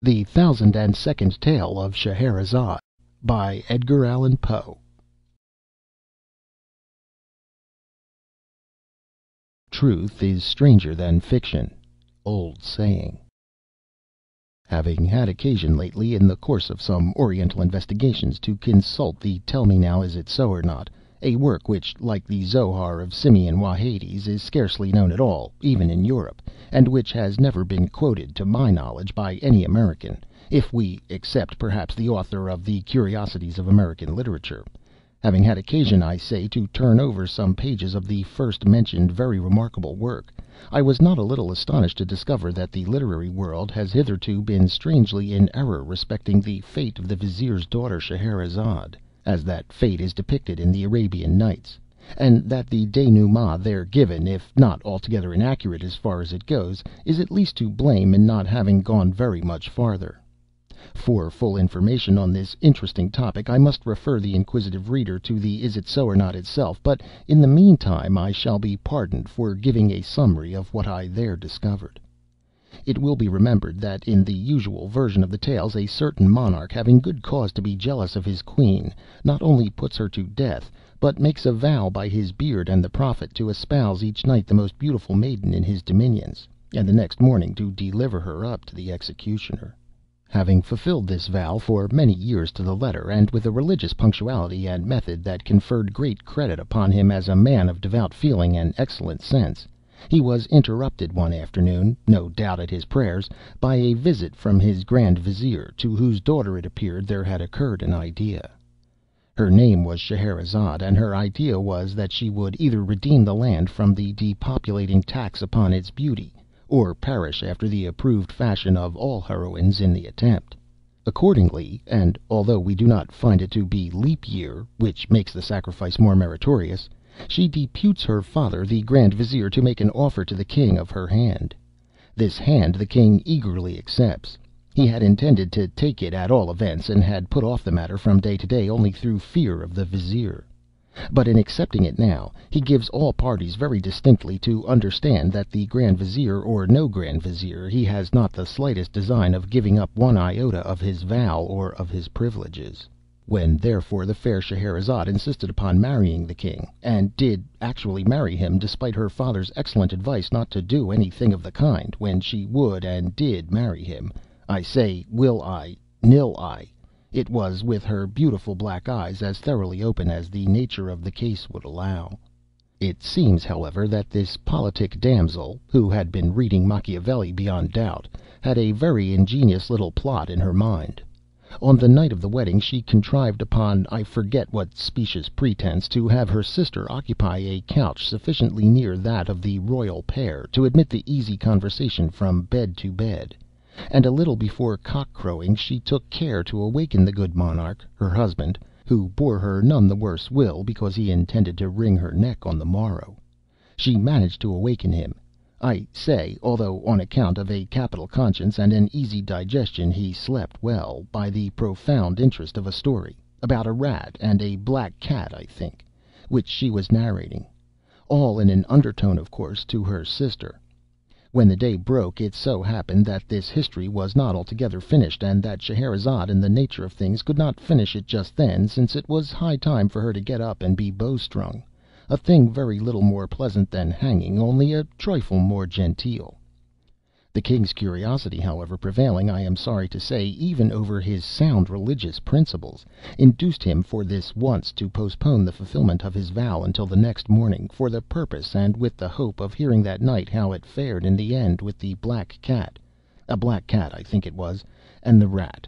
THE THOUSAND AND SECOND TALE OF SCHEHERAZADE By Edgar Allan Poe Truth is stranger than fiction. Old Saying Having had occasion lately, in the course of some Oriental investigations, to consult the Tell me now is it so or not? A work which, like the Zohar of Simeon Jochaides, is scarcely known at all, even in Europe, and which has never been quoted, to my knowledge, by any American, if we except perhaps the author of the Curiosities of American Literature. Having had occasion, I say, to turn over some pages of the first mentioned very remarkable work, I was not a little astonished to discover that the literary world has hitherto been strangely in error respecting the fate of the Vizier's daughter Scheherazade, as that fate is depicted in the Arabian Nights; and that the denouement there given, if not altogether inaccurate as far as it goes, is at least to blame in not having gone very much farther. For full information on this interesting topic, I must refer the inquisitive reader to the Isitsoornot itself; but in the meantime I shall be pardoned for giving a summary of what I there discovered. It will be remembered that in the usual version of the tales a certain monarch, having good cause to be jealous of his queen, not only puts her to death, but makes a vow by his beard and the Prophet to espouse each night the most beautiful maiden in his dominions, and the next morning to deliver her up to the executioner. Having fulfilled this vow for many years to the letter, and with a religious punctuality and method that conferred great credit upon him as a man of devout feeling and excellent sense, he was interrupted one afternoon (no doubt at his prayers) by a visit from his Grand Vizier, to whose daughter, it appeared, there had occurred an idea. Her name was Scheherazade, and her idea was, that she would either redeem the land from the depopulating tax upon its beauty or perish after the approved fashion of all heroines in the attempt. Accordingly, and although we do not find it to be leap year (which makes the sacrifice more meritorious), she deputes her father, the Grand Vizier, to make an offer to the King of her hand. This hand the King eagerly accepts. He had intended to take it at all events, and had put off the matter from day to day only through fear of the Vizier. But in accepting it now, he gives all parties very distinctly to understand that, the Grand Vizier or no Grand Vizier, he has not the slightest design of giving up one iota of his vow or of his privileges. When, therefore, the fair Scheherazade insisted upon marrying the King, and did actually marry him, despite her father's excellent advice not to do any thing of the kind; when she would and did marry him, I say will I, nil I. It was with her beautiful black eyes as thoroughly open as the nature of the case would allow. It seems, however, that this politic damsel (who had been reading Machiavelli beyond doubt) had a very ingenious little plot in her mind. On the night of the wedding she contrived, upon I forget what specious pretence, to have her sister occupy a couch sufficiently near that of the royal pair to admit the easy conversation from bed to bed and a little before cock crowing she took care to awaken the good monarch, her husband, who bore her none the worse will, because he intended to wring her neck on the morrow. She managed to awaken him, I say, although on account of a capital conscience and an easy digestion he slept well, by the profound interest of a story about a rat and a black cat, I think which she was narrating. All in an undertone, of course, to her sister. When the day broke, it so happened that this history was not altogether finished, and that Scheherazade, in the nature of things, could not finish it just then, since it was high time for her to get up and be bowstrung a thing very little more pleasant than hanging, only a trifle more genteel. The King's curiosity, however, prevailing, I am sorry to say, even over his sound religious principles, induced him for this once to postpone the fulfilment of his vow until the next morning, for the purpose, and with the hope, of hearing that night how it fared in the end with the black cat—a black cat, I think it was—and the rat.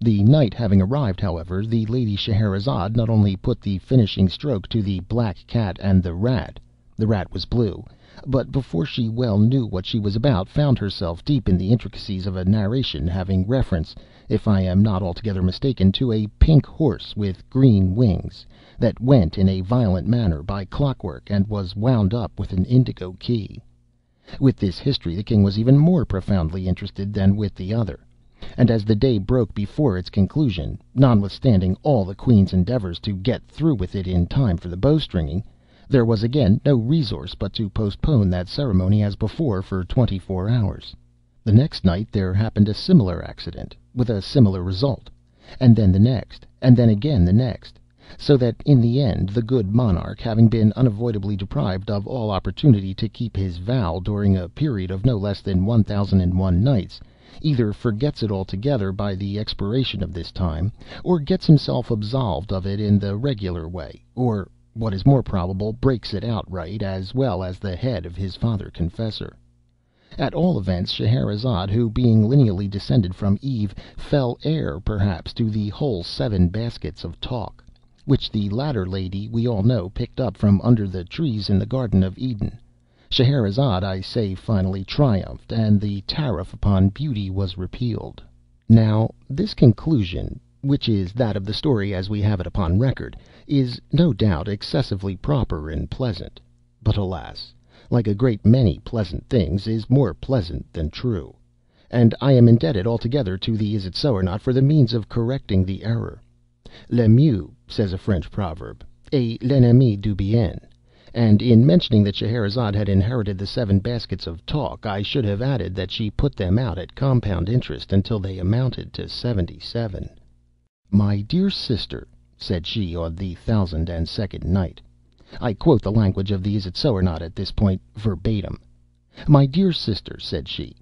The night having arrived, however, the Lady Scheherazade not only put the finishing stroke to the black cat and the rat (the rat was blue), but, before she well knew what she was about, found herself deep in the intricacies of a narration having reference, if I am not altogether mistaken, to a pink horse with green wings, that went in a violent manner by clockwork, and was wound up with an indigo key. With this history the King was even more profoundly interested than with the other; and as the day broke before its conclusion, notwithstanding all the Queen's endeavors to get through with it in time for the bowstringing. There was again no resource but to postpone that ceremony as before for twenty four hours. The next night there happened a similar accident, with a similar result, and then the next, and then again the next; so that in the end the good monarch, having been unavoidably deprived of all opportunity to keep his vow during a period of no less than one thousand and one nights, either forgets it altogether by the expiration of this time, or gets himself absolved of it in the regular way, or, what is more probable, breaks it outright, as well as the head of his father confessor. At all events, Scheherazade, who, being lineally descended from Eve, fell heir, perhaps, to the whole seven baskets of talk, which the latter lady, we all know, picked up from under the trees in the garden of Eden. Scheherazade, I say, finally triumphed, and the tariff upon beauty was repealed. Now, this conclusion, which is that of the story as we have it upon record, is, no doubt, excessively proper and pleasant; but, alas! like a great many pleasant things, is more pleasant than true; and I am indebted altogether to the Isitsoornot for the means of correcting the error. Le mieux, says a French proverb, est l'ennemi du bien; and in mentioning that Scheherazade had inherited the seven baskets of talk, I should have added that she put them out at compound interest until they amounted to seventy seven. "My dear sister," said she on the thousand and second night. I quote the language of the Isitsoornot at this point, verbatim. "My dear sister," said she,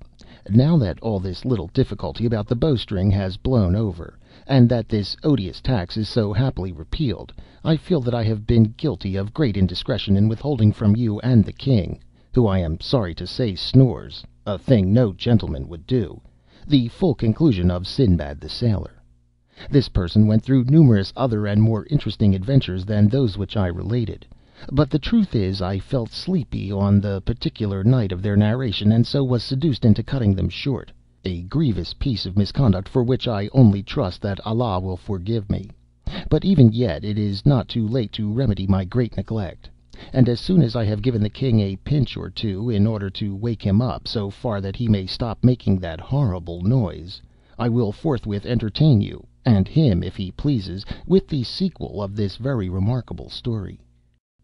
"now that all this little difficulty about the bowstring has blown over, and that this odious tax is so happily repealed, I feel that I have been guilty of great indiscretion in withholding from you and the king (who I am sorry to say snores a thing no gentleman would do) the full conclusion of Sinbad the Sailor. This person went through numerous other and more interesting adventures than those which I related. But the truth is, I felt sleepy on the particular night of their narration, and so was seduced into cutting them short a grievous piece of misconduct, for which I only trust that Allah will forgive me. But even yet it is not too late to remedy my great neglect; and as soon as I have given the king a pinch or two, in order to wake him up so far that he may stop making that horrible noise, I will forthwith entertain you, and him, if he pleases, with the sequel of this very remarkable story.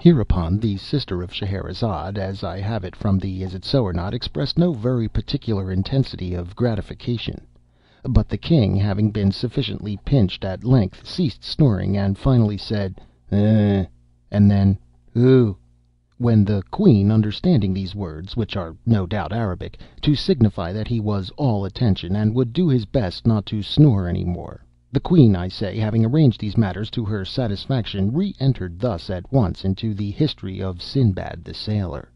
Hereupon the sister of Scheherazade, as I have it from the Isitsoornot, expressed no very particular intensity of gratification; but the king, having been sufficiently pinched, at length ceased snoring, and finally said, "Eh," and then "Hu," when the queen, understanding these words (which are no doubt Arabic) to signify that he was all attention, and would do his best not to snore any more. The queen, I say, having arranged these matters to her satisfaction, re entered thus at once into the history of Sinbad the Sailor: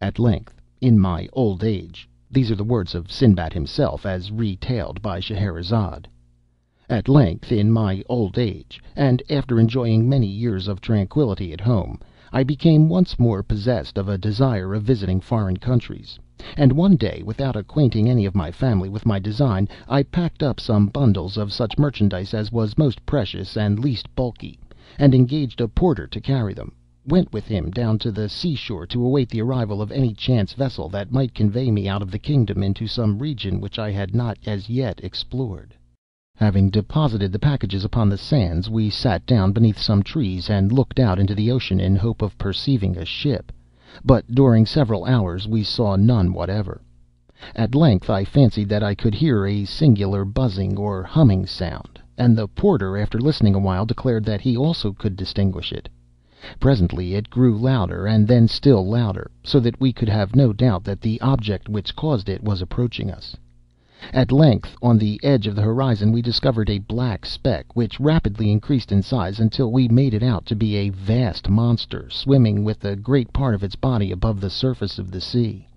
"At length, in my old age" these are the words of Sinbad himself, as retailed by Scheherazade "at length, in my old age, and after enjoying many years of tranquillity at home, I became once more possessed of a desire of visiting foreign countries. And one day, without acquainting any of my family with my design, I packed up some bundles of such merchandise as was most precious and least bulky, and engaged a porter to carry them; went with him down to the sea shore to await the arrival of any chance vessel that might convey me out of the kingdom into some region which I had not as yet explored. Having deposited the packages upon the sands, we sat down beneath some trees, and looked out into the ocean in hope of perceiving a ship but during several hours we saw none whatever. At length I fancied that I could hear a singular buzzing or humming sound, and the porter, after listening awhile, declared that he also could distinguish it. Presently it grew louder, and then still louder, so that we could have no doubt that the object which caused it was approaching us. At length, on the edge of the horizon, we discovered a black speck, which rapidly increased in size until we made it out to be a vast monster, swimming with a great part of its body above the surface of the sea.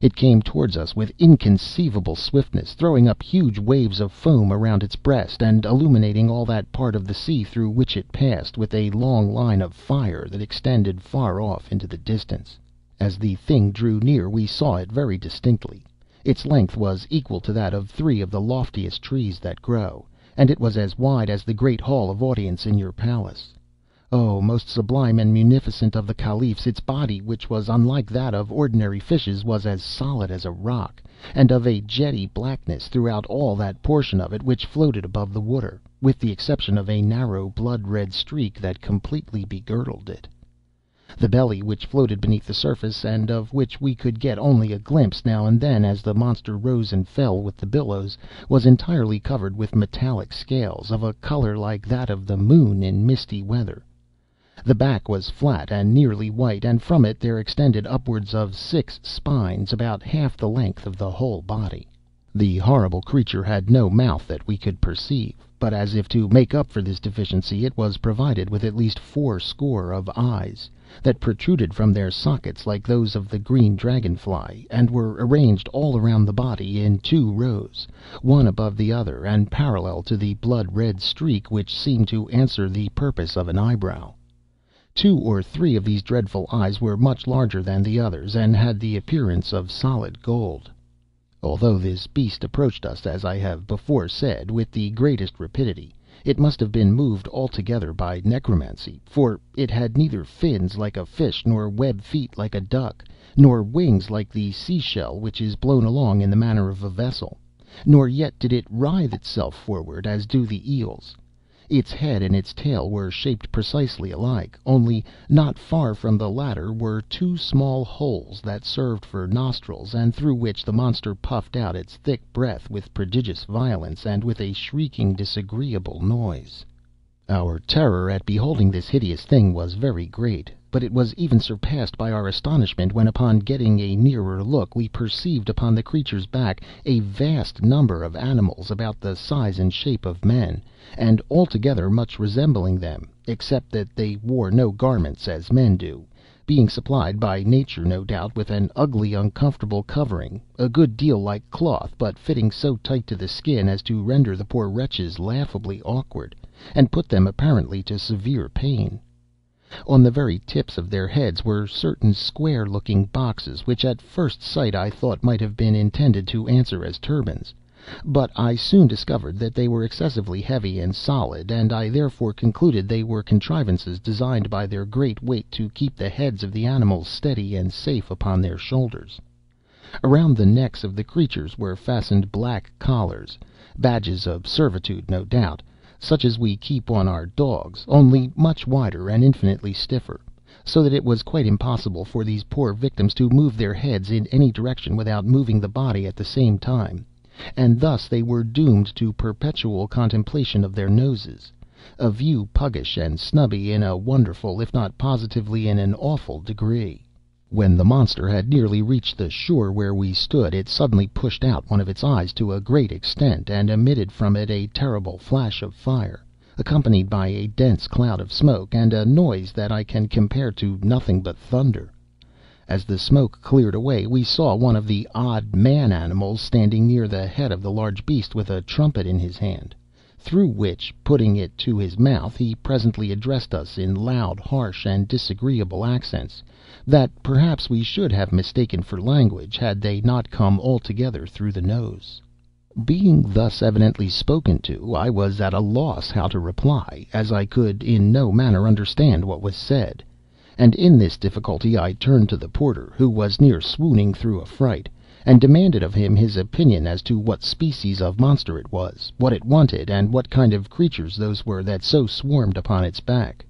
It came towards us with inconceivable swiftness, throwing up huge waves of foam around its breast, and illuminating all that part of the sea through which it passed with a long line of fire that extended far off into the distance. As the thing drew near we saw it very distinctly. Its length was equal to that of three of the loftiest trees that grow, and it was as wide as the great hall of audience in your palace. Oh, most sublime and munificent of the caliphs, its body, which was unlike that of ordinary fishes, was as solid as a rock, and of a jetty blackness throughout all that portion of it which floated above the water, with the exception of a narrow blood red streak that completely begirdled it. The belly, which floated beneath the surface, and of which we could get only a glimpse now and then as the monster rose and fell with the billows, was entirely covered with metallic scales, of a color like that of the moon in misty weather. The back was flat and nearly white, and from it there extended upwards of six spines, about half the length of the whole body. The horrible creature had no mouth that we could perceive; but, as if to make up for this deficiency, it was provided with at least fourscore of eyes, that protruded from their sockets like those of the green dragon fly, and were arranged all around the body in two rows, one above the other, and parallel to the blood red streak which seemed to answer the purpose of an eyebrow. Two or three of these dreadful eyes were much larger than the others, and had the appearance of solid gold. Although this beast approached us, as I have before said, with the greatest rapidity, it must have been moved altogether by necromancy; for it had neither fins like a fish, nor web feet like a duck, nor wings like the sea shell which is blown along in the manner of a vessel; nor yet did it writhe itself forward, as do the eels. Its head and its tail were shaped precisely alike; only, not far from the latter were two small holes that served for nostrils, and through which the monster puffed out its thick breath with prodigious violence, and with a shrieking, disagreeable noise. Our terror at beholding this hideous thing was very great; but it was even surpassed by our astonishment when, upon getting a nearer look, we perceived upon the creature's back a vast number of animals about the size and shape of men, and altogether much resembling them, except that they wore no garments as men do, being supplied by nature, no doubt, with an ugly uncomfortable covering, a good deal like cloth, but fitting so tight to the skin as to render the poor wretches laughably awkward, and put them apparently to severe pain. On the very tips of their heads were certain square looking boxes, which at first sight I thought might have been intended to answer as turbans; but I soon discovered that they were excessively heavy and solid, and I therefore concluded they were contrivances designed by their great weight to keep the heads of the animals steady and safe upon their shoulders. Around the necks of the creatures were fastened black collars, badges of servitude no doubt such as we keep on our dogs, only much wider and infinitely stiffer; so that it was quite impossible for these poor victims to move their heads in any direction without moving the body at the same time; and thus they were doomed to perpetual contemplation of their noses a view puggish and snubby in a wonderful, if not positively in an awful degree. When the monster had nearly reached the shore where we stood, it suddenly pushed out one of its eyes to a great extent, and emitted from it a terrible flash of fire, accompanied by a dense cloud of smoke, and a noise that I can compare to nothing but thunder. As the smoke cleared away, we saw one of the odd man animals standing near the head of the large beast, with a trumpet in his hand, through which, putting it to his mouth, he presently addressed us in loud, harsh, and disagreeable accents, that perhaps we should have mistaken for language, had they not come altogether through the nose. Being thus evidently spoken to, I was at a loss how to reply, as I could in no manner understand what was said; and in this difficulty I turned to the porter, who was near swooning through affright, and demanded of him his opinion as to what species of monster it was, what it wanted, and what kind of creatures those were that so swarmed upon its back.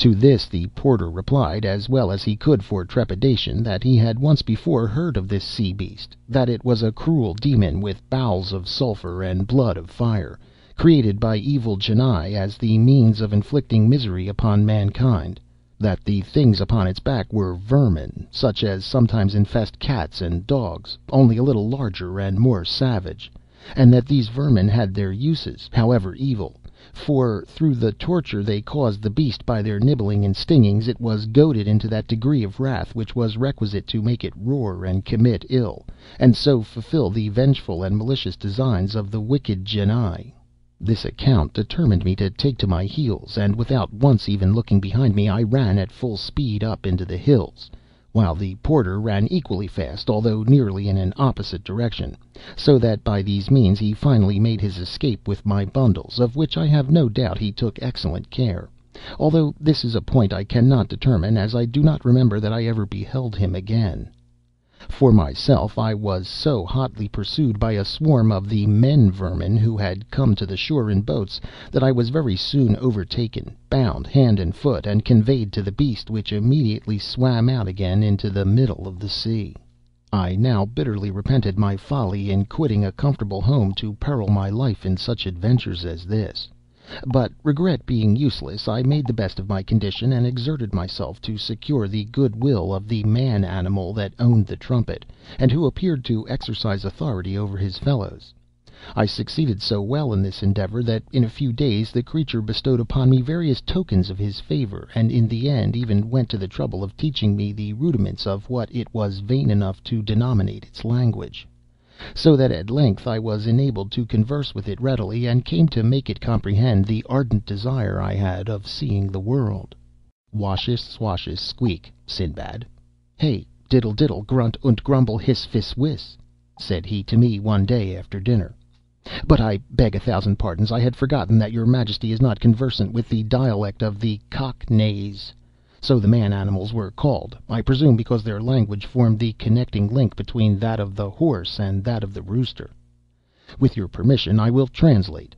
To this the porter replied, as well as he could for trepidation, that he had once before heard of this sea beast; that it was a cruel demon, with bowels of sulphur and blood of fire, created by evil genii as the means of inflicting misery upon mankind; that the things upon its back were vermin, such as sometimes infest cats and dogs, only a little larger and more savage; and that these vermin had their uses, however evil for, through the torture they caused the beast by their nibblings and stingings, it was goaded into that degree of wrath which was requisite to make it roar and commit ill, and so fulfil the vengeful and malicious designs of the wicked genii. This account determined me to take to my heels, and without once even looking behind me I ran at full speed up into the hills while the porter ran equally fast, although nearly in an opposite direction; so that by these means he finally made his escape with my bundles, of which I have no doubt he took excellent care; although this is a point I cannot determine, as I do not remember that I ever beheld him again. For myself, I was so hotly pursued by a swarm of the men vermin who had come to the shore in boats, that I was very soon overtaken, bound hand and foot, and conveyed to the beast, which immediately swam out again into the middle of the sea. I now bitterly repented my folly in quitting a comfortable home to peril my life in such adventures as this. But, regret being useless, I made the best of my condition, and exerted myself to secure the good will of the man animal that owned the trumpet, and who appeared to exercise authority over his fellows. I succeeded so well in this endeavor, that in a few days the creature bestowed upon me various tokens of his favor, and in the end even went to the trouble of teaching me the rudiments of what it was vain enough to denominate its language so that at length I was enabled to converse with it readily, and came to make it comprehend the ardent desire I had of seeing the world. "Washish swashish squeak, Sinbad! Hey, diddle diddle, grunt und grumble, hiss fiss wiss!" said he to me one day after dinner. But I beg a thousand pardons. I had forgotten that your majesty is not conversant with the dialect of the Cockneys. So the man animals were called, I presume because their language formed the connecting link between that of the horse and that of the rooster. With your permission I will translate.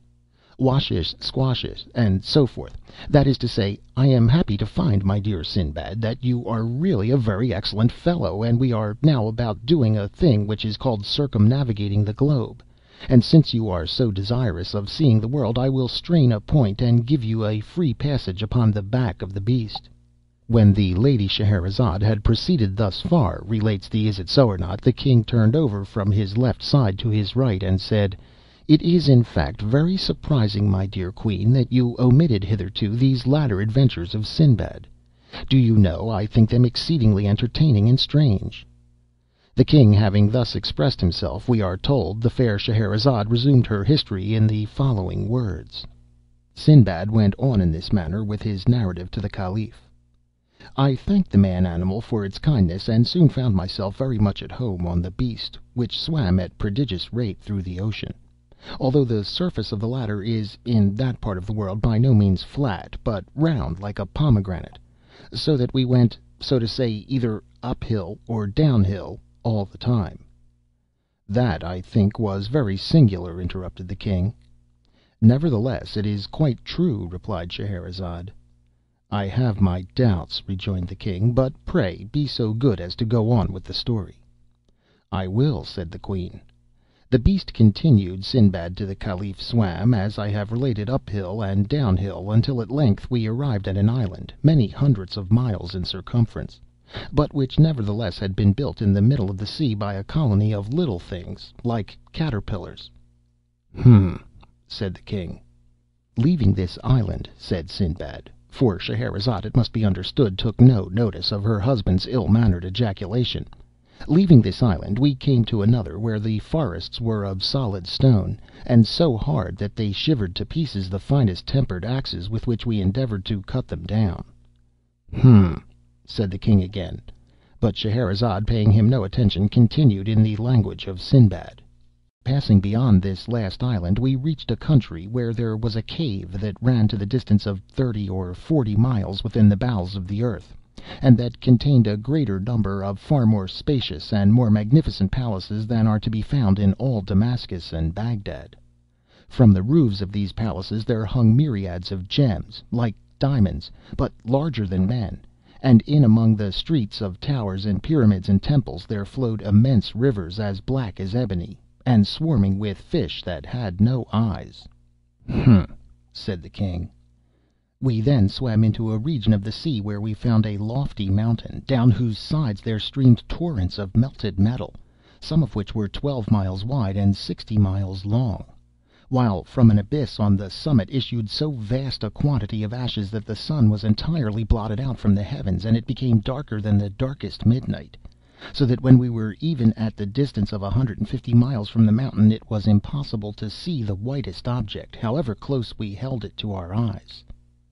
Washish squashish, and so forth. That is to say, I am happy to find, my dear Sinbad, that you are really a very excellent fellow, and we are now about doing a thing which is called circumnavigating the globe; and since you are so desirous of seeing the world, I will strain a point, and give you a free passage upon the back of the beast. When the Lady Scheherazade had proceeded thus far, relates the Isitsoornot, the king turned over from his left side to his right, and said: "It is, in fact, very surprising, my dear queen, that you omitted hitherto these latter adventures of Sinbad. Do you know, I think them exceedingly entertaining and strange." The king having thus expressed himself, we are told, the fair Scheherazade resumed her history in the following words: Sinbad went on in this manner with his narrative to the caliph. I thanked the man animal for its kindness, and soon found myself very much at home on the beast, which swam at a prodigious rate through the ocean, although the surface of the latter is, in that part of the world, by no means flat, but round like a pomegranate; so that we went, so to say, either up hill or down hill all the time. "That, I think, was very singular," interrupted the king. "Nevertheless, it is quite true," replied Scheherazade. "I have my doubts," rejoined the king; "but pray be so good as to go on with the story." "I will," said the queen. "The beast continued, Sinbad to the caliph swam, as I have related, up hill and down hill, until at length we arrived at an island, many hundreds of miles in circumference, but which nevertheless had been built in the middle of the sea by a colony of little things, like caterpillars." "Hum!" said the king. "Leaving this island," said Sinbad for Scheherazade, it must be understood, took no notice of her husband's ill mannered ejaculation "leaving this island, we came to another where the forests were of solid stone, and so hard that they shivered to pieces the finest tempered axes with which we endeavored to cut them down." "Hum!" said the king again; but Scheherazade, paying him no attention, continued in the language of Sinbad. Passing beyond this last island, we reached a country where there was a cave that ran to the distance of thirty or forty miles within the bowels of the earth, and that contained a greater number of far more spacious and more magnificent palaces than are to be found in all Damascus and Bagdad. From the roofs of these palaces there hung myriads of gems, like diamonds, but larger than men, and in among the streets of towers and pyramids and temples there flowed immense rivers as black as ebony and swarming with fish that had no eyes. "Humph!" said the king. We then swam into a region of the sea where we found a lofty mountain, down whose sides there streamed torrents of melted metal, some of which were twelve miles wide and sixty miles long; while from an abyss on the summit issued so vast a quantity of ashes that the sun was entirely blotted out from the heavens, and it became darker than the darkest midnight so that when we were even at the distance of a hundred and fifty miles from the mountain it was impossible to see the whitest object, however close we held it to our eyes.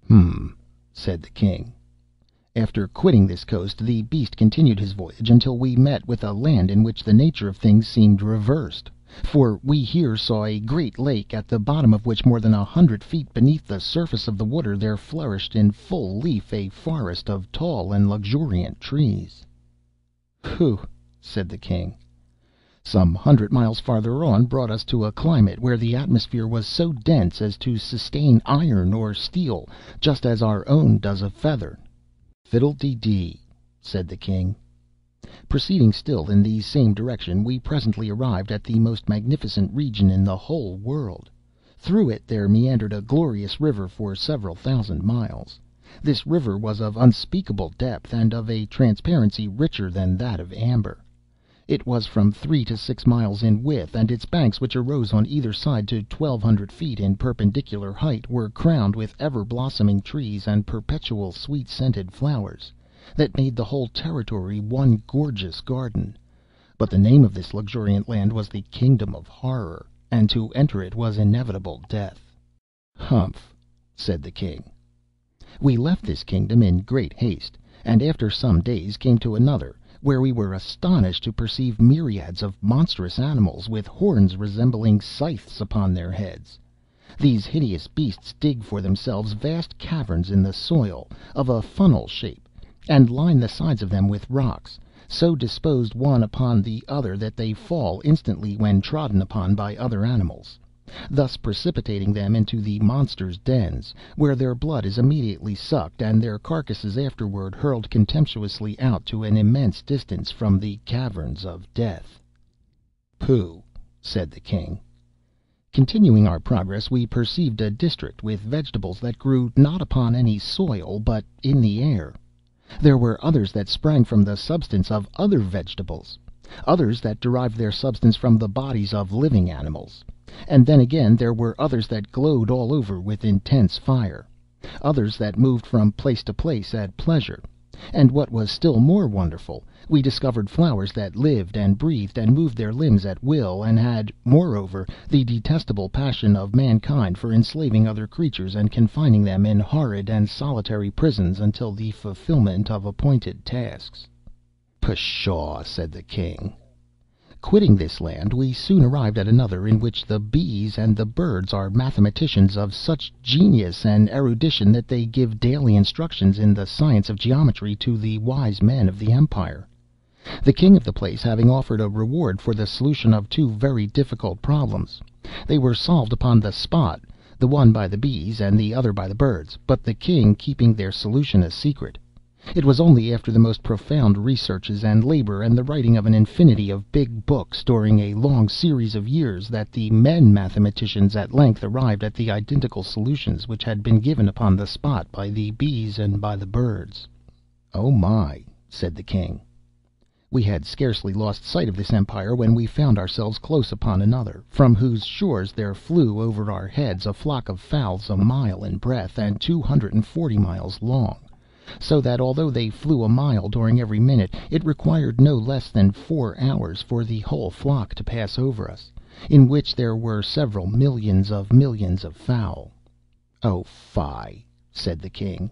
"Hum!" said the king. After quitting this coast, the beast continued his voyage until we met with a land in which the nature of things seemed reversed; for we here saw a great lake, at the bottom of which, more than a hundred feet beneath the surface of the water, there flourished in full leaf a forest of tall and luxuriant trees. "Whew!" said the king. Some hundred miles farther on brought us to a climate where the atmosphere was so dense as to sustain iron or steel, just as our own does a feather. "Fiddle de dee!" said the king. Proceeding still in the same direction, we presently arrived at the most magnificent region in the whole world. Through it there meandered a glorious river for several thousand miles. This river was of unspeakable depth, and of a transparency richer than that of amber. It was from three to six miles in width, and its banks, which arose on either side to twelve hundred feet in perpendicular height, were crowned with ever blossoming trees and perpetual sweet scented flowers, that made the whole territory one gorgeous garden. But the name of this luxuriant land was the Kingdom of Horror, and to enter it was inevitable death. "Humph!" said the king. We left this kingdom in great haste, and after some days came to another where we were astonished to perceive myriads of monstrous animals, with horns resembling scythes upon their heads. These hideous beasts dig for themselves vast caverns in the soil, of a funnel shape, and line the sides of them with rocks, so disposed one upon the other that they fall instantly when trodden upon by other animals thus precipitating them into the monsters' dens, where their blood is immediately sucked, and their carcasses afterward hurled contemptuously out to an immense distance from the caverns of death. "Pooh!" said the king. Continuing our progress, we perceived a district with vegetables that grew not upon any soil, but in the air. There were others that sprang from the substance of other vegetables; others that derived their substance from the bodies of living animals. And then again there were others that glowed all over with intense fire; others that moved from place to place at pleasure; and what was still more wonderful, we discovered flowers that lived and breathed and moved their limbs at will, and had, moreover, the detestable passion of mankind for enslaving other creatures and confining them in horrid and solitary prisons until the fulfilment of appointed tasks. "Pshaw!" said the king. Quitting this land, we soon arrived at another in which the bees and the birds are mathematicians of such genius and erudition that they give daily instructions in the science of geometry to the wise men of the empire. The king of the place having offered a reward for the solution of two very difficult problems, they were solved upon the spot, the one by the bees and the other by the birds, but the king keeping their solution a secret. It was only after the most profound researches and labor, and the writing of an infinity of big books during a long series of years, that the men mathematicians at length arrived at the identical solutions which had been given upon the spot by the bees and by the birds. "Oh, my!" said the king. We had scarcely lost sight of this empire when we found ourselves close upon another, from whose shores there flew over our heads a flock of fowls a mile in breadth and two hundred and forty miles long so that, although they flew a mile during every minute, it required no less than four hours for the whole flock to pass over us, in which there were several millions of millions of fowl. "Oh, fie!" said the king.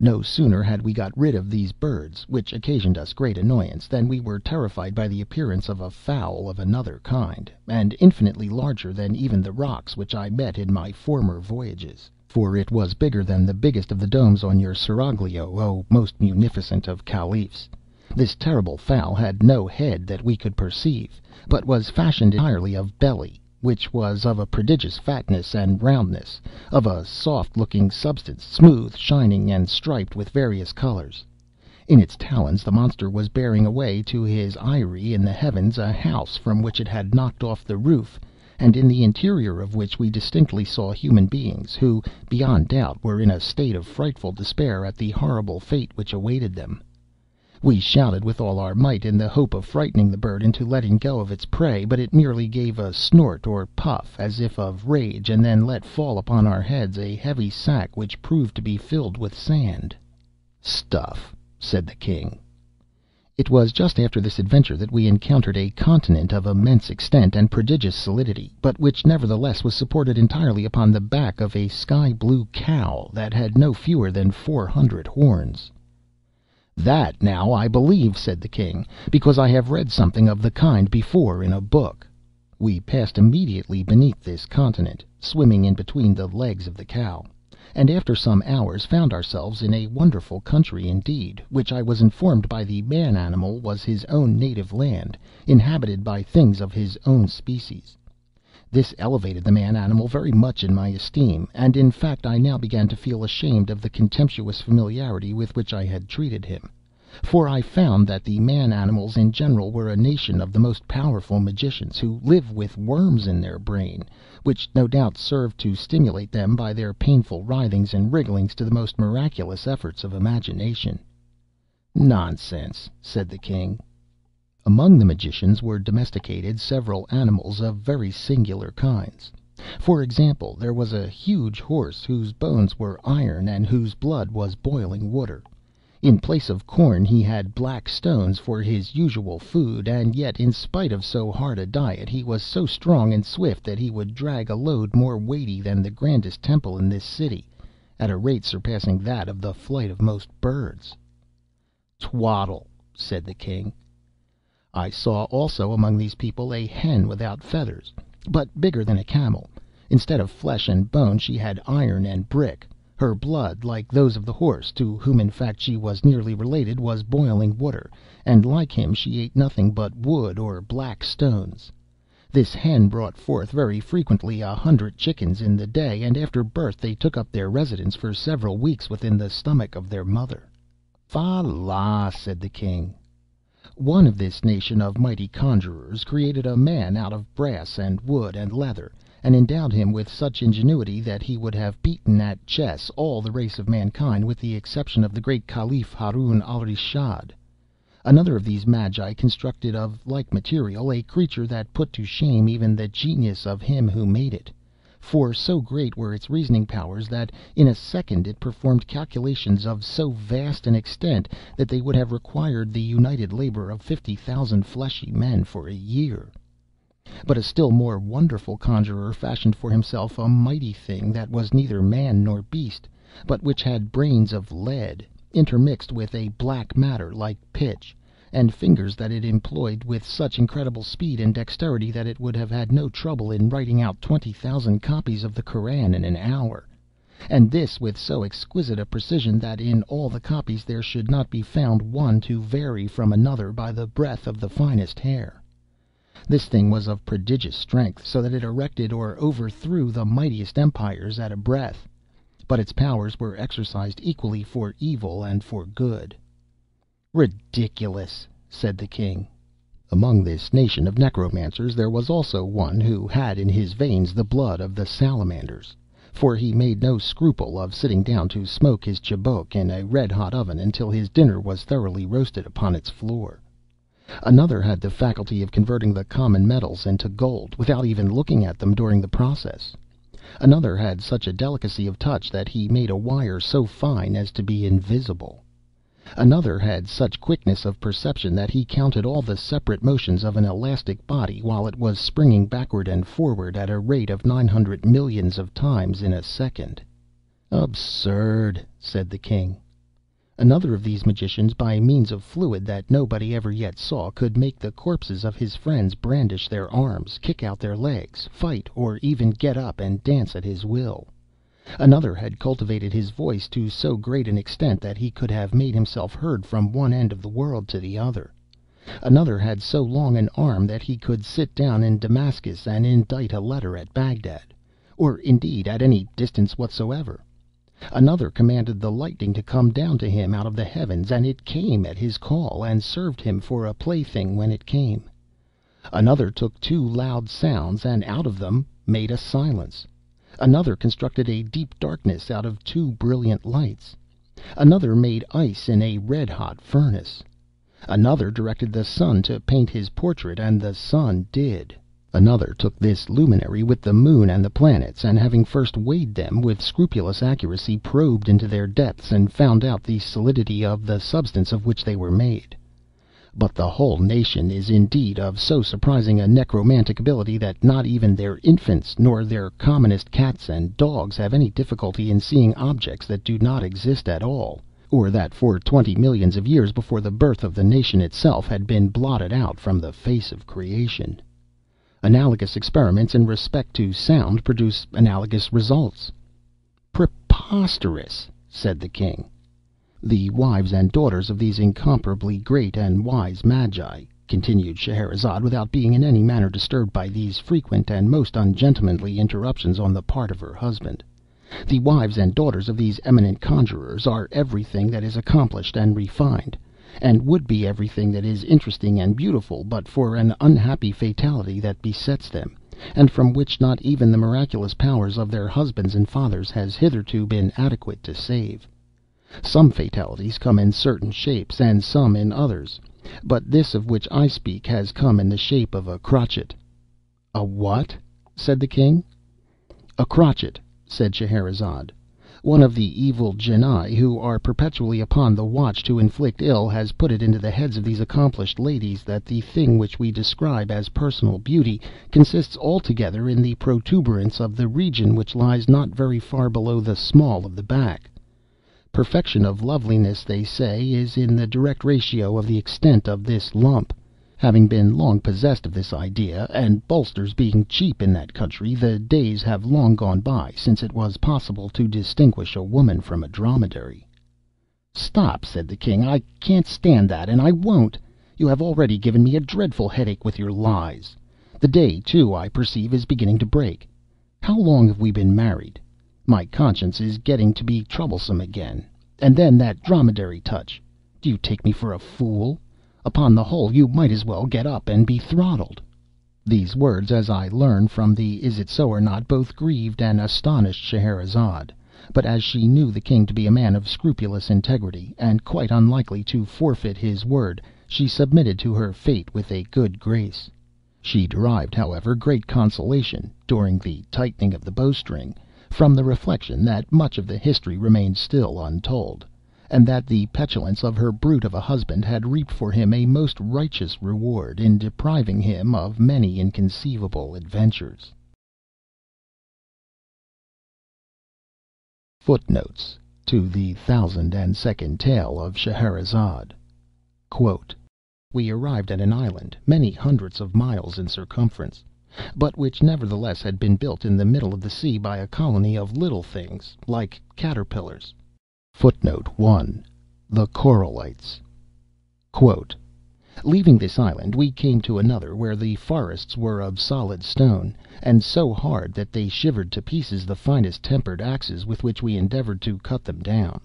No sooner had we got rid of these birds, which occasioned us great annoyance, than we were terrified by the appearance of a fowl of another kind, and infinitely larger than even the rocs which I met in my former voyages for it was bigger than the biggest of the domes on your seraglio, O most munificent of Caliphs. This terrible fowl had no head that we could perceive, but was fashioned entirely of belly, which was of a prodigious fatness and roundness, of a soft looking substance, smooth, shining, and striped with various colors. In its talons the monster was bearing away to his eyrie in the heavens a house from which it had knocked off the roof and in the interior of which we distinctly saw human beings, who, beyond doubt, were in a state of frightful despair at the horrible fate which awaited them. We shouted with all our might in the hope of frightening the bird into letting go of its prey, but it merely gave a snort or puff, as if of rage, and then let fall upon our heads a heavy sack which proved to be filled with sand. "Stuff!" said the king. It was just after this adventure that we encountered a continent of immense extent and prodigious solidity, but which nevertheless was supported entirely upon the back of a sky blue cow that had no fewer than four hundred horns. "That, now, I believe," said the king, "because I have read something of the kind before in a book." We passed immediately beneath this continent, swimming in between the legs of the cow. And after some hours found ourselves in a wonderful country indeed, which I was informed by the man animal was his own native land, inhabited by things of his own species. This elevated the man animal very much in my esteem, and in fact I now began to feel ashamed of the contemptuous familiarity with which I had treated him; for I found that the man animals in general were a nation of the most powerful magicians, who live with worms in their brain, which no doubt served to stimulate them by their painful writhings and wrigglings to the most miraculous efforts of imagination. "Nonsense!" said the king. Among the magicians were domesticated several animals of very singular kinds. For example, there was a huge horse whose bones were iron and whose blood was boiling water. In place of corn he had black stones for his usual food, and yet, in spite of so hard a diet, he was so strong and swift that he would drag a load more weighty than the grandest temple in this city, at a rate surpassing that of the flight of most birds. "Twaddle!" said the king. I saw also among these people a hen without feathers, but bigger than a camel. Instead of flesh and bone she had iron and brick. Her blood, like those of the horse, to whom in fact she was nearly related, was boiling water, and like him she ate nothing but wood or black stones. This hen brought forth very frequently a hundred chickens in the day, and after birth they took up their residence for several weeks within the stomach of their mother. "Fa la!" said the king. One of this nation of mighty conjurers created a man out of brass and wood and leather, and endowed him with such ingenuity that he would have beaten at chess all the race of mankind, with the exception of the great Caliph Haroun Alraschid. Another of these magi constructed of like material a creature that put to shame even the genius of him who made it for so great were its reasoning powers that in a second it performed calculations of so vast an extent that they would have required the united labor of fifty thousand fleshy men for a year. But a still more wonderful conjurer fashioned for himself a mighty thing that was neither man nor beast, but which had brains of lead, intermixed with a black matter like pitch and fingers that it employed with such incredible speed and dexterity that it would have had no trouble in writing out twenty thousand copies of the Koran in an hour, and this with so exquisite a precision that in all the copies there should not be found one to vary from another by the breadth of the finest hair. This thing was of prodigious strength, so that it erected or overthrew the mightiest empires at a breath, but its powers were exercised equally for evil and for good. "Ridiculous!" said the king. Among this nation of necromancers there was also one who had in his veins the blood of the salamanders, for he made no scruple of sitting down to smoke his chibouque in a red hot oven until his dinner was thoroughly roasted upon its floor. Another had the faculty of converting the common metals into gold, without even looking at them during the process. Another had such a delicacy of touch that he made a wire so fine as to be invisible. Another had such quickness of perception that he counted all the separate motions of an elastic body while it was springing backward and forward at a rate of nine hundred millions of times in a second. "Absurd!" said the king. Another of these magicians, by means of fluid that nobody ever yet saw, could make the corpses of his friends brandish their arms, kick out their legs, fight, or even get up and dance at his will. Another had cultivated his voice to so great an extent that he could have made himself heard from one end of the world to the other. Another had so long an arm that he could sit down in Damascus and indite a letter at Bagdad, or indeed at any distance whatsoever. Another commanded the lightning to come down to him out of the heavens, and it came at his call, and served him for a plaything when it came. Another took two loud sounds, and out of them made a silence. Another constructed a deep darkness out of two brilliant lights. Another made ice in a red hot furnace. Another directed the sun to paint his portrait, and the sun did. Another took this luminary with the moon and the planets, and having first weighed them with scrupulous accuracy, probed into their depths, and found out the solidity of the substance of which they were made. But the whole nation is indeed of so surprising a necromantic ability that not even their infants, nor their commonest cats and dogs, have any difficulty in seeing objects that do not exist at all, or that for twenty millions of years before the birth of the nation itself had been blotted out from the face of creation. Analogous experiments in respect to sound produce analogous results. preposterous!" said the king. "The wives and daughters of these incomparably great and wise magi," continued Scheherazade, without being in any manner disturbed by these frequent and most ungentlemanly interruptions on the part of her husband, "the wives and daughters of these eminent conjurers are everything that is accomplished and refined, and would be everything that is interesting and beautiful, but for an unhappy fatality that besets them, and from which not even the miraculous powers of their husbands and fathers has hitherto been adequate to save. Some fatalities come in certain shapes, and some in others; but this of which I speak has come in the shape of a crotchet." "A what?" said the king. "A crotchet," said Scheherazade. "One of the evil genii who are perpetually upon the watch to inflict ill has put it into the heads of these accomplished ladies that the thing which we describe as personal beauty consists altogether in the protuberance of the region which lies not very far below the small of the back. Perfection of loveliness, they say, is in the direct ratio of the extent of this lump. Having been long possessed of this idea, and bolsters being cheap in that country, the days have long gone by since it was possible to distinguish a woman from a dromedary." "Stop!" said the king. "I can't stand that, and I won't. You have already given me a dreadful headache with your lies. The day, too, I perceive, is beginning to break. How long have we been married? My conscience is getting to be troublesome again. And then that dromedary touch! Do you take me for a fool? Upon the whole, you might as well get up and be throttled." These words, as I learn from the Isitsoornot, both grieved and astonished Scheherazade; but as she knew the king to be a man of scrupulous integrity, and quite unlikely to forfeit his word, she submitted to her fate with a good grace. She derived, however, great consolation, during the tightening of the bowstring from the reflection that much of the history remained still untold, and that the petulance of her brute of a husband had reaped for him a most righteous reward in depriving him of many inconceivable adventures. Footnotes to the Thousand and Second Tale of Scheherazade. "We arrived at an island, many hundreds of miles in circumference but which nevertheless had been built in the middle of the sea by a colony of little things, like caterpillars. [Footnote 1: The Coralites.] "Leaving this island, we came to another where the forests were of solid stone, and so hard that they shivered to pieces the finest tempered axes with which we endeavored to cut them down."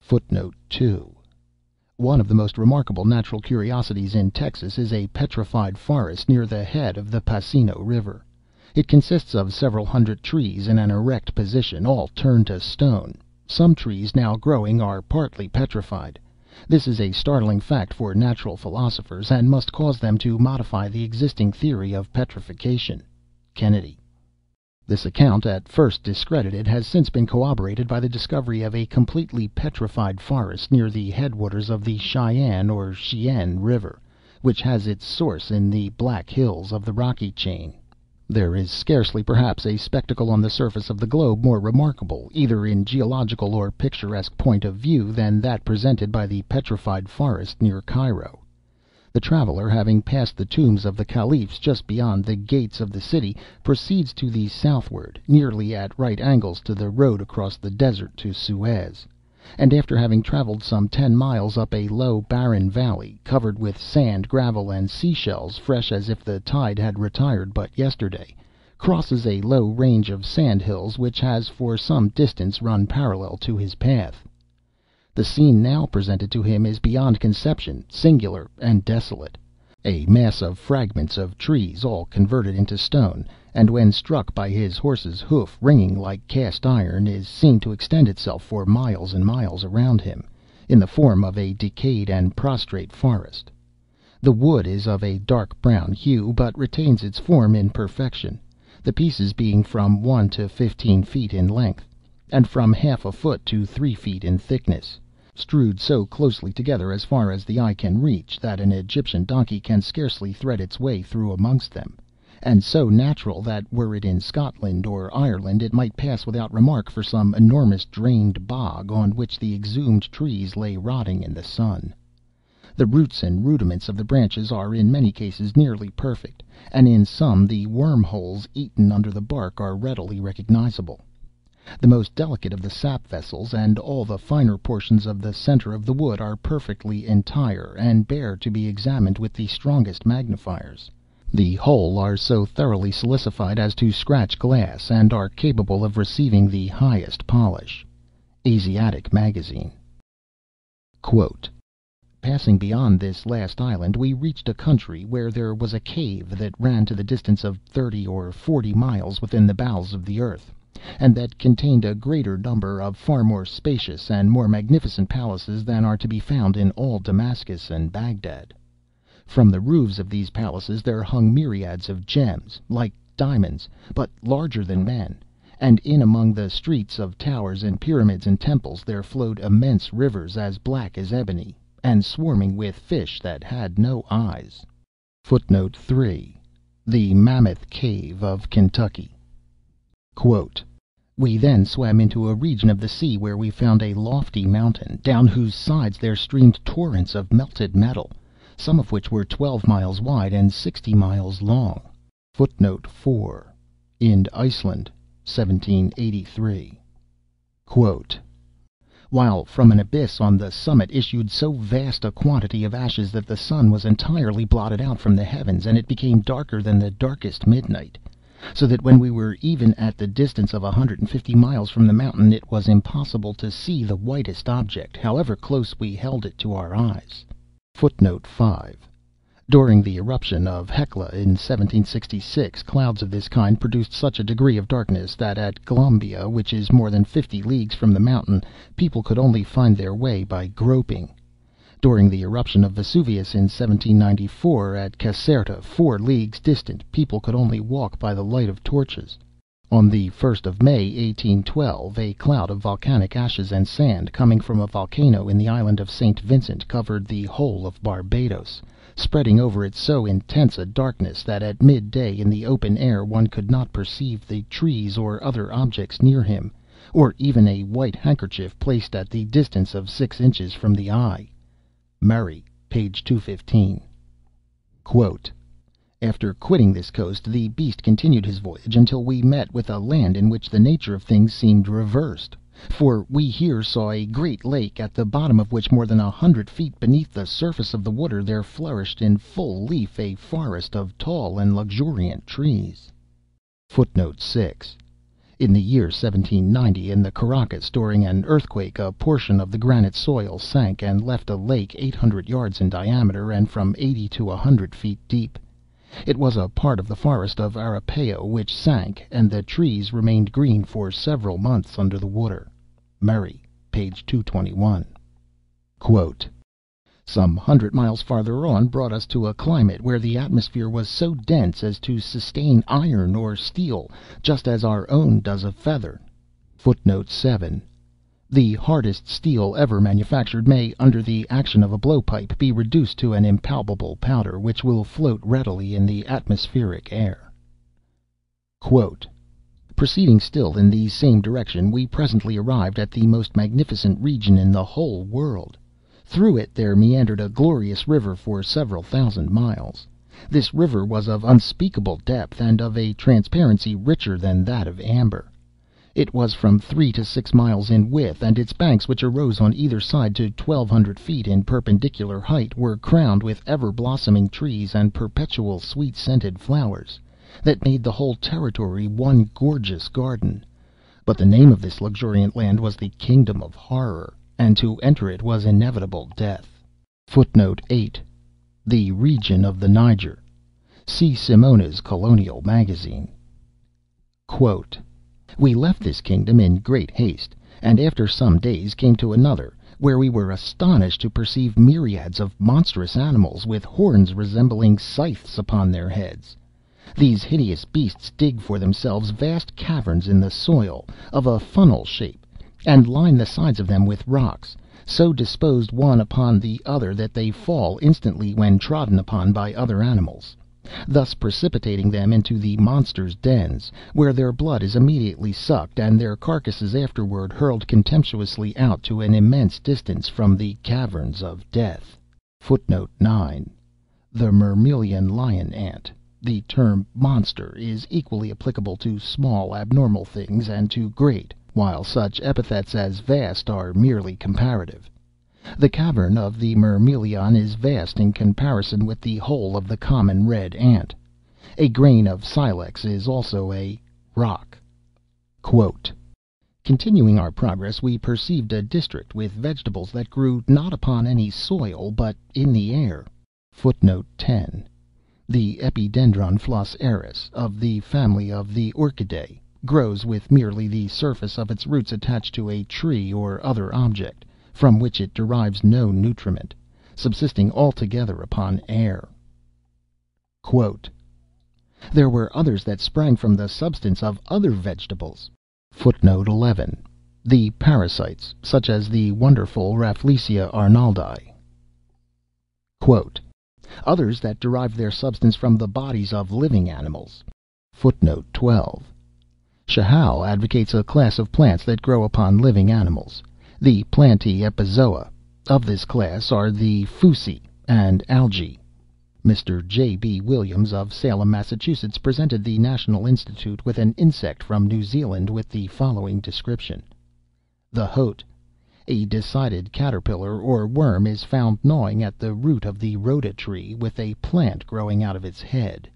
[Footnote 2: One of the most remarkable natural curiosities in Texas is a petrified forest near the head of the Pasigno River. It consists of several hundred trees in an erect position, all turned to stone. Some trees now growing are partly petrified. This is a startling fact for natural philosophers, and must cause them to modify the existing theory of petrifaction. Kennedy. This account, at first discredited, has since been corroborated by the discovery of a completely petrified forest near the headwaters of the Cheyenne or Chien River, which has its source in the Black Hills of the Rocky chain. There is scarcely, perhaps, a spectacle on the surface of the globe more remarkable, either in geological or picturesque point of view, than that presented by the petrified forest near Cairo. The traveller, having passed the tombs of the caliphs just beyond the gates of the city, proceeds to the southward, nearly at right angles to the road across the desert to Suez, and after having travelled some ten miles up a low, barren valley, covered with sand, gravel, and sea shells, fresh as if the tide had retired but yesterday, crosses a low range of sand hills which has for some distance run parallel to his path. The scene now presented to him is beyond conception singular and desolate. A mass of fragments of trees, all converted into stone, and when struck by his horse's hoof ringing like cast iron, is seen to extend itself for miles and miles around him, in the form of a decayed and prostrate forest. The wood is of a dark brown hue, but retains its form in perfection, the pieces being from one to fifteen feet in length, and from half a foot to three feet in thickness strewed so closely together as far as the eye can reach, that an Egyptian donkey can scarcely thread its way through amongst them, and so natural that, were it in Scotland or Ireland, it might pass without remark for some enormous drained bog, on which the exhumed trees lay rotting in the sun. The roots and rudiments of the branches are in many cases nearly perfect, and in some the worm holes eaten under the bark are readily recognizable. The most delicate of the sap vessels, and all the finer portions of the centre of the wood, are perfectly entire, and bear to be examined with the strongest magnifiers. The whole are so thoroughly silicified as to scratch glass, and are capable of receiving the highest polish. Asiatic Magazine. "Passing beyond this last island, we reached a country where there was a cave that ran to the distance of thirty or forty miles within the bowels of the earth, and that contained a greater number of far more spacious and more magnificent palaces than are to be found in all Damascus and Bagdad. From the roofs of these palaces there hung myriads of gems, like diamonds, but larger than men; and in among the streets of towers and pyramids and temples there flowed immense rivers as black as ebony, and swarming with fish that had no eyes. [Footnote 3: The Mammoth Cave of Kentucky.] "We then swam into a region of the sea where we found a lofty mountain, down whose sides there streamed torrents of melted metal some of which were twelve miles wide and sixty miles long." [Footnote 4: In Iceland, 1783.] "While from an abyss on the summit issued so vast a quantity of ashes that the sun was entirely blotted out from the heavens, and it became darker than the darkest midnight; so that when we were even at the distance of a hundred and fifty miles from the mountain it was impossible to see the whitest object, however close we held it to our eyes. [Footnote 5: During the eruption of Hecla in 1766, clouds of this kind produced such a degree of darkness, that at Glaumba, which is more than fifty leagues from the mountain, people could only find their way by groping. During the eruption of Vesuvius in 1794, at Caserta, four leagues distant, people could only walk by the light of torches. On the 1st of May, 1812, a cloud of volcanic ashes and sand, coming from a volcano in the island of St. Vincent, covered the whole of Barbados, spreading over it so intense a darkness that at mid day in the open air one could not perceive the trees or other objects near him, or even a white handkerchief placed at the distance of six inches from the eye." Murray, page 215. "After quitting this coast, the beast continued his voyage until we met with a land in which the nature of things seemed reversed; for we here saw a great lake, at the bottom of which, more than a hundred feet beneath the surface of the water, there flourished in full leaf a forest of tall and luxuriant trees." [Footnote 6: In the year 1790, in the Caracas, during an earthquake, a portion of the granite soil sank, and left a lake eight hundred yards in diameter, and from eighty to a hundred feet deep. It was a part of the forest of Aripao which sank, and the trees remained green for several months under the water." Murray, page 221. "Some hundred miles farther on brought us to a climate where the atmosphere was so dense as to sustain iron or steel, just as our own does a feather." [Footnote 7: The hardest steel ever manufactured may, under the action of a blowpipe, be reduced to an impalpable powder, which will float readily in the atmospheric air. "Proceeding still in the same direction, we presently arrived at the most magnificent region in the whole world. Through it there meandered a glorious river for several thousand miles. This river was of unspeakable depth, and of a transparency richer than that of amber. It was from three to six miles in width, and its banks, which arose on either side to twelve hundred feet in perpendicular height, were crowned with ever blossoming trees and perpetual sweet scented flowers, that made the whole territory one gorgeous garden. But the name of this luxuriant land was the Kingdom of Horror, and to enter it was inevitable death. [Footnote 8: The region of the Niger. See Simmona's Colonial Magazine.] "We left this kingdom in great haste, and after some days came to another, where we were astonished to perceive myriads of monstrous animals, with horns resembling scythes upon their heads. These hideous beasts dig for themselves vast caverns in the soil, of a funnel shape, and line the sides of them with rocks, so disposed one upon the other that they fall instantly when trodden upon by other animals thus precipitating them into the monsters' dens, where their blood is immediately sucked, and their carcasses afterward hurled contemptuously out to an immense distance from the caverns of death." [Footnote 9: The Myrmeleon lion ant. The term "monster" is equally applicable to small abnormal things and to great. while such epithets as vast are merely comparative. The cavern of the myrmeleon is vast in comparison with the hole of the common red ant. A grain of silex is also a rock. "Continuing our progress, we perceived a district with vegetables that grew not upon any soil, but in the air. Footnote ten: The Epidendron Flos Aeris, of the family of the Orchidae, grows with merely the surface of its roots attached to a tree or other object, from which it derives no nutriment, subsisting altogether upon air. "There were others that sprang from the substance of other vegetables. [Footnote 11: The parasites, such as the wonderful Rafflesia Arnoldii. "Others that derived their substance from the bodies of living animals. Schouw advocates a class of plants that grow upon living animals the Plantae Epizoa. Of this class are the Fuci and Algae. Mr. J. B. Williams, of Salem, Massachusetts, presented the National Institute with an insect from New Zealand with the following description: "The Hote. A decided caterpillar or worm is found gnawing at the root of the Rota tree, with a plant growing out of its head.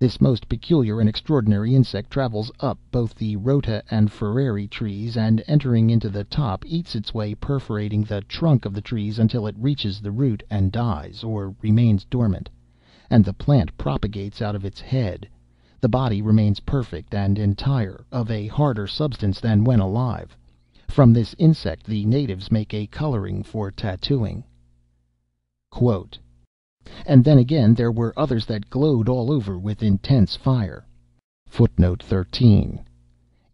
This most peculiar and extraordinary insect travels up both the Rota and Farraree trees, and entering into the top, eats its way perforating the trunk of the trees until it reaches the root, and dies, or remains dormant, and the plant propagates out of its head. The body remains perfect and entire, of a harder substance than when alive. From this insect the natives make a coloring for tattooing. And then again there were others that glowed all over with intense fire. Footnote thirteen: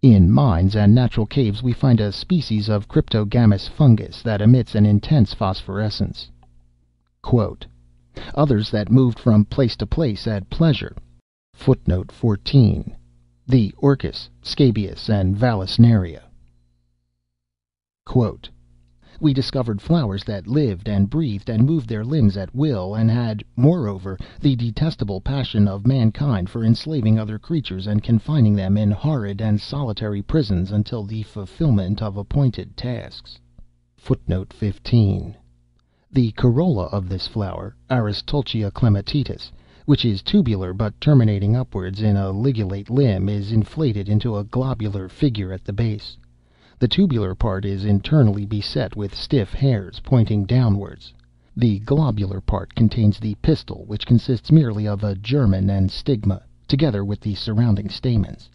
In mines and natural caves we find a species of cryptogamous fungus that emits an intense phosphorescence. "Others that moved from place to place at pleasure." Footnote fourteen: The orchis, scabious, and vallisneria. "We discovered flowers that lived, and breathed, and moved their limbs at will, and had, moreover, the detestable passion of mankind for enslaving other creatures and confining them in horrid and solitary prisons until the fulfilment of appointed tasks." [Footnote 15: The corolla of this flower (Aristolochia clematitis), which is tubular, but terminating upwards in a ligulate limb, is inflated into a globular figure at the base. The tubular part is internally beset with stiff hairs, pointing downwards. The globular part contains the pistil, which consists merely of a germen and stigma, together with the surrounding stamens.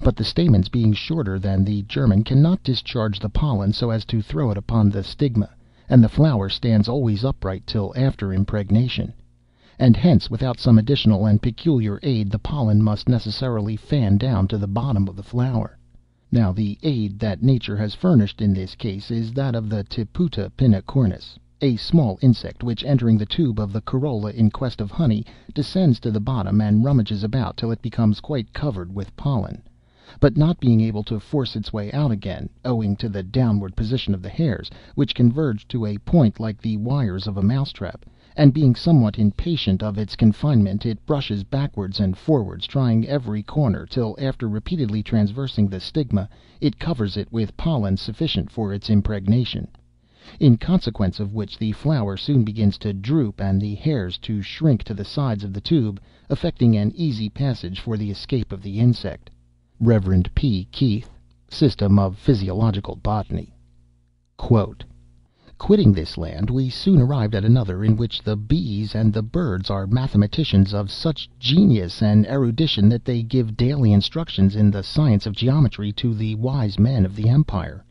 But the stamens being shorter than the germen cannot discharge the pollen so as to throw it upon the stigma, and the flower stands always upright till after impregnation. And hence without some additional and peculiar aid the pollen must necessarily fan down to the bottom of the flower. Now the aid that Nature has furnished in this case is that of the Tipula pennicornis, a small insect which, entering the tube of the corolla in quest of honey, descends to the bottom and rummages about till it becomes quite covered with pollen; but not being able to force its way out again, owing to the downward position of the hairs, which converge to a point like the wires of a mouse trap and being somewhat impatient of its confinement, it brushes backwards and forwards, trying every corner, till after repeatedly traversing the stigma, it covers it with pollen sufficient for its impregnation; in consequence of which the flower soon begins to droop and the hairs to shrink to the sides of the tube, effecting an easy passage for the escape of the insect. Rev. P. Keith, System of Physiological Botany. Quitting this land, we soon arrived at another, in which the bees and the birds are mathematicians of such genius and erudition that they give daily instructions in the science of geometry to the wise men of the empire.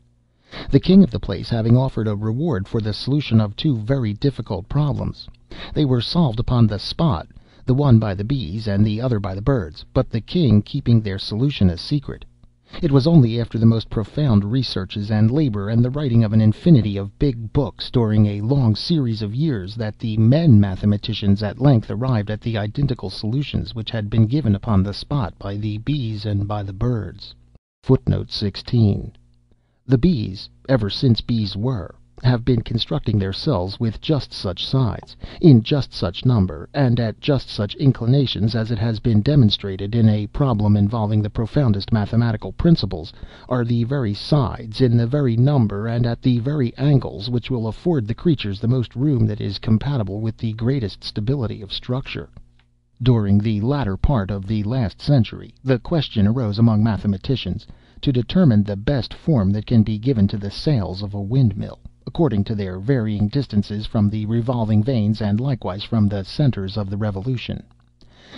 The king of the place having offered a reward for the solution of two very difficult problems, they were solved upon the spot, the one by the bees and the other by the birds, but the king keeping their solution a secret. It was only after the most profound researches and labor, and the writing of an infinity of big books during a long series of years, that the men mathematicians at length arrived at the identical solutions which had been given upon the spot by the bees and by the birds. Footnote sixteen: The bees, ever since bees were, have been constructing their cells with just such sides, in just such number, and at just such inclinations as it has been demonstrated, in a problem involving the profoundest mathematical principles, are the very sides, in the very number, and at the very angles, which will afford the creatures the most room that is compatible with the greatest stability of structure. During the latter part of the last century, the question arose among mathematicians, to determine the best form that can be given to the sails of a windmill, according to their varying distances from the revolving vanes and likewise from the centres of the revolution.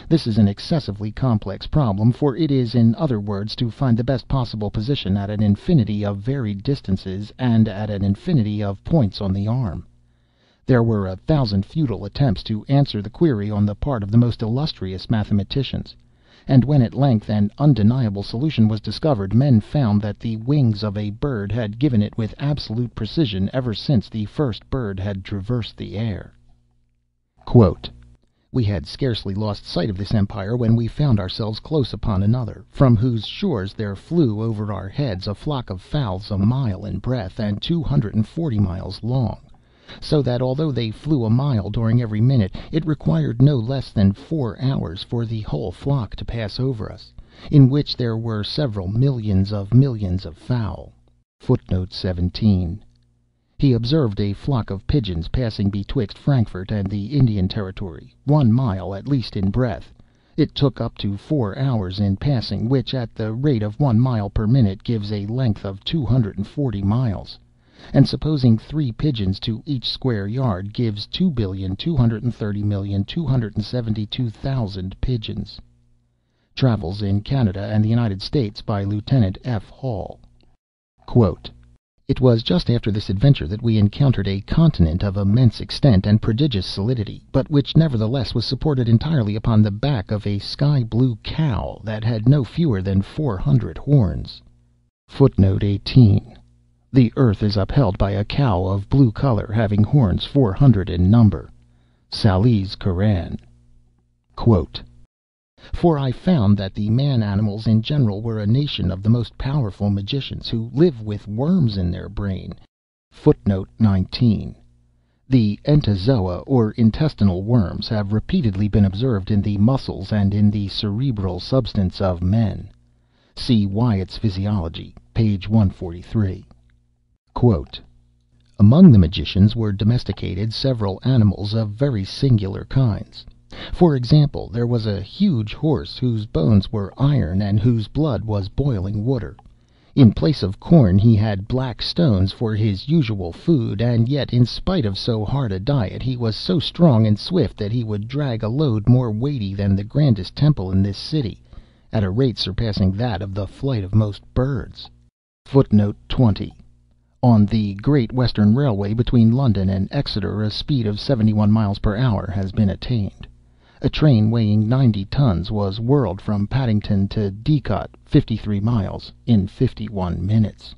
This is an excessively complex problem, for it is, in other words, to find the best possible position at an infinity of varied distances, and at an infinity of points on the arm. There were a thousand futile attempts to answer the query on the part of the most illustrious mathematicians; and when at length an undeniable solution was discovered, men found that the wings of a bird had given it with absolute precision ever since the first bird had traversed the air. "We had scarcely lost sight of this empire when we found ourselves close upon another, from whose shores there flew over our heads a flock of fowls a mile in breadth and two hundred and forty miles long so that, although they flew a mile during every minute, it required no less than four hours for the whole flock to pass over us, in which there were several millions of millions of fowl." [Footnote 17: He observed a flock of pigeons passing betwixt Frankfort and the Indian Territory, one mile at least in breadth. It took up to four hours in passing, which, at the rate of one mile per minute, gives a length of two hundred and forty miles and supposing three pigeons to each square yard, gives two billion two hundred and thirty million two hundred and seventy two thousand pigeons. Travels in Canada and the United States, by Lieutenant F. Hall. "It was just after this adventure that we encountered a continent of immense extent and prodigious solidity, but which nevertheless was supported entirely upon the back of a sky blue cow that had no fewer than four hundred horns." [Footnote 18: The earth is upheld by a cow of blue color, having horns four hundred in number. Salih's Koran.] "For I found that the man animals in general were a nation of the most powerful magicians, who live with worms in their brain. [Footnote 19: The entozoa, or intestinal worms, have repeatedly been observed in the muscles and in the cerebral substance of men. See Wyatt's Physiology, page 143. "Among the magicians were domesticated several animals of very singular kinds. For example, there was a huge horse whose bones were iron, and whose blood was boiling water. In place of corn he had black stones for his usual food, and yet, in spite of so hard a diet, he was so strong and swift that he would drag a load more weighty than the grandest temple in this city, at a rate surpassing that of the flight of most birds. [Footnote 20: On the Great Western Railway between London and Exeter a speed of seventy one miles per hour has been attained. A train weighing ninety tons was whirled from Paddington to Didcot fifty three miles in fifty one minutes.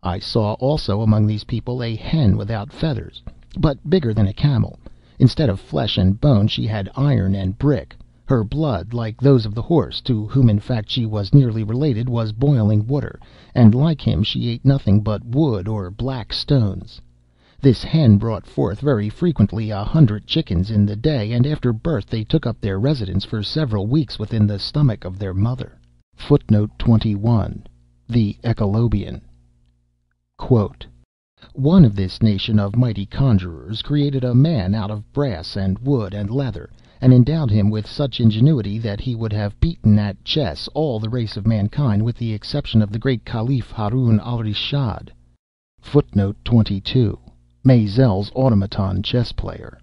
"I saw also among these people a hen without feathers, but bigger than a camel. Instead of flesh and bone she had iron and brick. Her blood, like those of the horse, to whom in fact she was nearly related, was boiling water, and like him she ate nothing but wood or black stones. This hen brought forth very frequently a hundred chickens in the day, and after birth they took up their residence for several weeks within the stomach of their mother." [Footnote 21: The Eccaleobion.] "One of this nation of mighty conjurers created a man out of brass and wood and leather, and endowed him with such ingenuity that he would have beaten at chess all the race of mankind, with the exception of the great Caliph Haroun Alraschid." [Footnote 22: Maelzel's Automaton Chess Player.]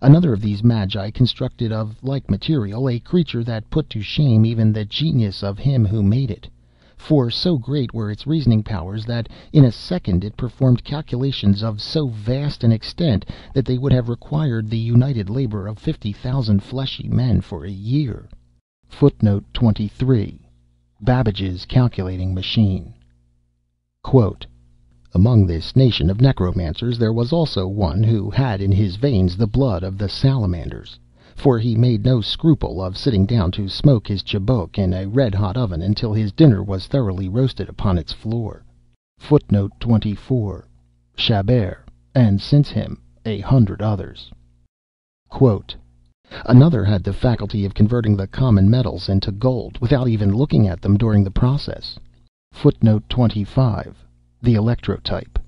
"Another of these magi constructed of like material a creature that put to shame even the genius of him who made it; for so great were its reasoning powers that in a second it performed calculations of so vast an extent that they would have required the united labor of fifty thousand fleshy men for a year." [Footnote 23: Babbage's Calculating Machine.] "Among this nation of necromancers there was also one who had in his veins the blood of the salamanders. For he made no scruple of sitting down to smoke his chibouque in a red hot oven until his dinner was thoroughly roasted upon its floor. [Footnote 24: Chabert, and since him a hundred others.] "Another had the faculty of converting the common metals into gold, without even looking at them during the process. [Footnote 25: The electrotype.]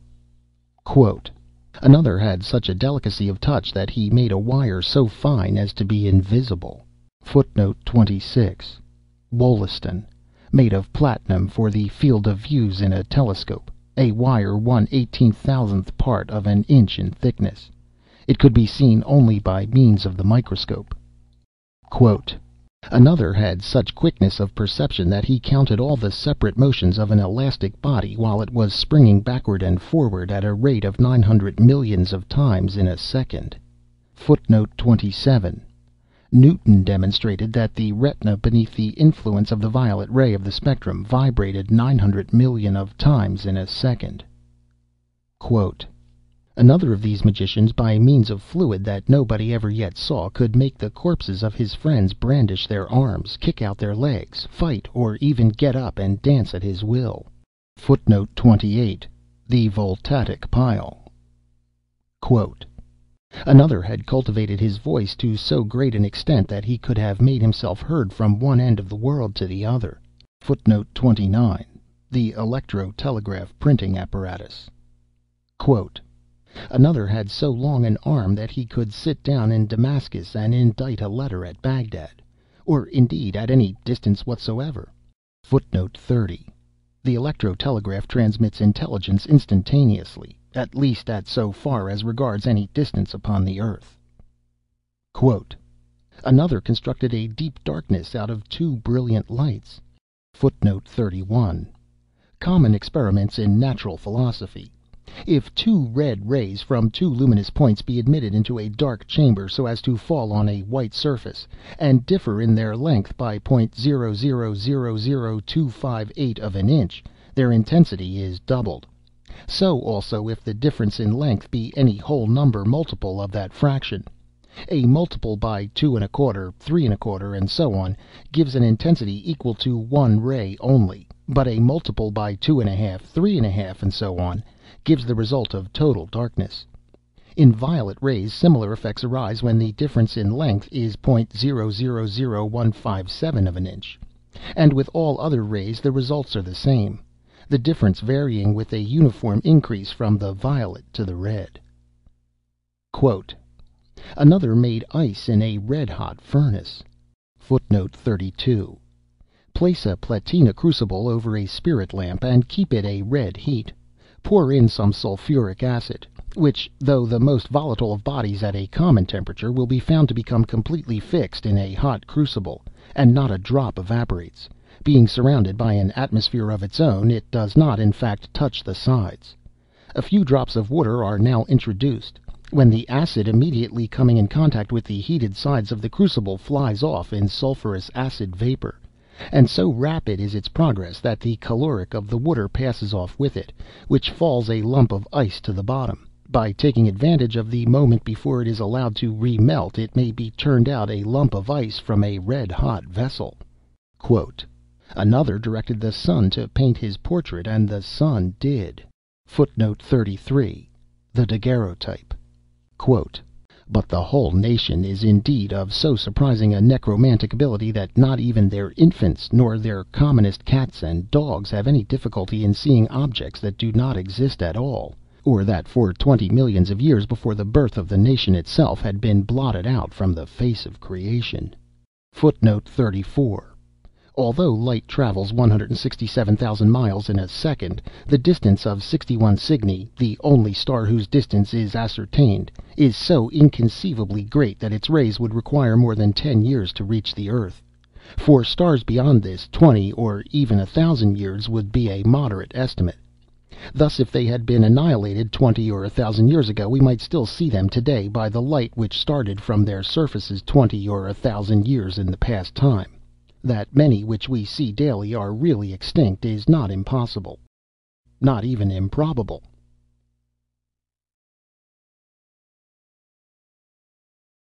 "Another had such a delicacy of touch that he made a wire so fine as to be invisible." [Footnote 26: Wollaston, made of platinum for the field of view in a telescope a wire one eighteen thousandth part of an inch in thickness. It could be seen only by means of the microscope. "Another had such quickness of perception that he counted all the separate motions of an elastic body while it was springing backward and forward at a rate of nine hundred millions of times in a second. [Footnote 27: Newton demonstrated that the retina beneath the influence of the violet ray of the spectrum vibrated nine hundred millions of times in a second. "Another of these magicians, by means of fluid that nobody ever yet saw, could make the corpses of his friends brandish their arms, kick out their legs, fight, or even get up and dance at his will." [Footnote 28: The Voltaic Pile.] "Another had cultivated his voice to so great an extent that he could have made himself heard from one end of the world to the other." [Footnote 29: The Electro Telegraph Printing Apparatus.] "Another had so long an arm that he could sit down in Damascus and indite a letter at Bagdad, or indeed at any distance whatsoever." [Footnote 30: The electro telegraph transmits intelligence instantaneously, at least at so far as regards any distance upon the earth. "Another constructed a deep darkness out of two brilliant lights." [Footnote 31: Common experiments in natural philosophy. If two red rays from two luminous points be admitted into a dark chamber so as to fall on a white surface, and differ in their length by .00000258 of an inch, their intensity is doubled. So also if the difference in length be any whole number multiple of that fraction. A multiple by 2 1/4, 3 1/4, and so on, gives an intensity equal to one ray only; but a multiple by 2 1/2, 3 1/2, and so on, gives the result of total darkness. In violet rays similar effects arise when the difference in length is .000157 of an inch. And with all other rays the results are the same, the difference varying with a uniform increase from the violet to the red. "Another made ice in a red hot furnace." [Footnote 32: Place a platina crucible over a spirit lamp, and keep it a red heat. Pour in some sulphuric acid, which, though the most volatile of bodies at a common temperature, will be found to become completely fixed in a hot crucible, and not a drop evaporates. Being surrounded by an atmosphere of its own, it does not, in fact, touch the sides. A few drops of water are now introduced, when the acid, immediately coming in contact with the heated sides of the crucible, flies off in sulphurous acid vapor and so rapid is its progress that the caloric of the water passes off with it, which falls a lump of ice to the bottom. By taking advantage of the moment before it is allowed to remelt, it may be turned out a lump of ice from a red hot vessel. "Another directed the sun to paint his portrait, and the sun did." [Footnote 33: The daguerreotype.] "But the whole nation is indeed of so surprising a necromantic ability that not even their infants, nor their commonest cats and dogs, have any difficulty in seeing objects that do not exist at all, or that for twenty millions of years before the birth of the nation itself had been blotted out from the face of creation." [Footnote 34: Although light travels 167,000 miles in a second, the distance of 61 Cygni (the only star whose distance is ascertained) is so inconceivably great that its rays would require more than ten years to reach the earth. For stars beyond this, twenty, or even a thousand years would be a moderate estimate. Thus if they had been annihilated twenty or a thousand years ago, we might still see them to day by the light which started from their surfaces twenty or a thousand years in the past time. That many which we see daily are really extinct is not impossible, not even improbable.